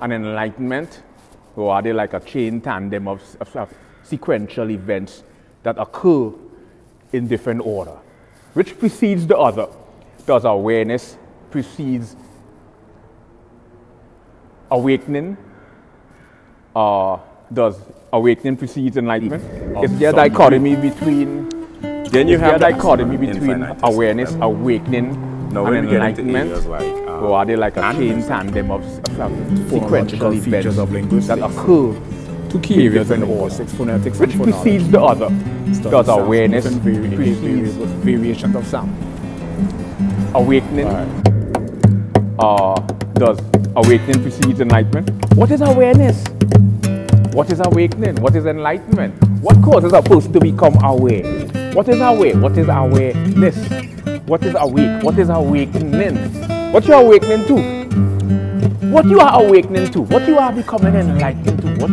and enlightenment, or are they like a chain tandem of, of, of sequential events that occur in different order? Which precedes the other? Does awareness precedes awakening? Uh, does awakening precedes enlightenment? Is there a dichotomy between Then you have a dichotomy between awareness, awakening, Now, and when we get into enlightenment? areas like, um, or are they like a chain tandem of, of, of sequential events features of that linguistics. occur Two key areas in linguistics, phonetics which and precedes the other? Does awareness vari- variations of sound. awakening? Alright. Uh, does awakening precedes enlightenment? What is awareness? What is awakening? What is enlightenment? What causes a person to become aware? What is aware? What is awareness? What is awake? What is awakening? What you awakening to? What you are awakening to? What you are becoming enlightened to? What